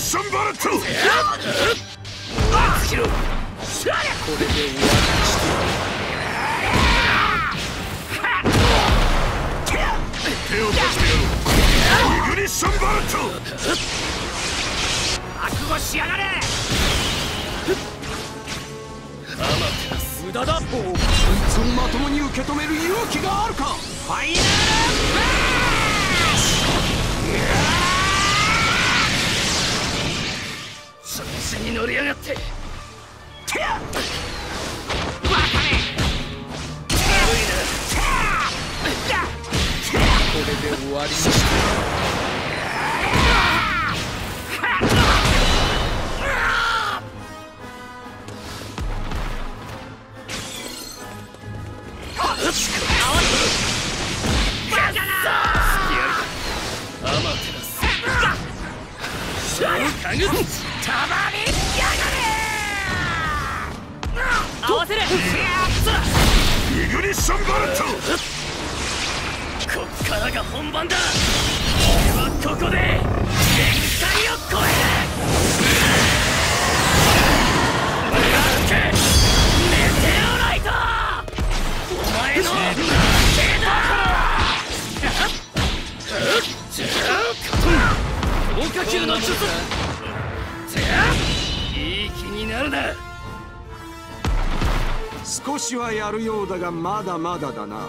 ションバルト厚ろこれで終わりにして手を出してやろうイグニッションバルト覚悟しやがれ。アマテラス無駄だ。こいつをまともに受け止める勇気があるか。ファイナに乗りやがって。てやバカめ悪いなこれで終わり。にして合わせるイグニッションバルトこっからが本番だ。俺はここで限界を超える。なんて。メテオライト！お前の負けだ。強化球の術いい気になるな。少しはやるようだがまだまだだな。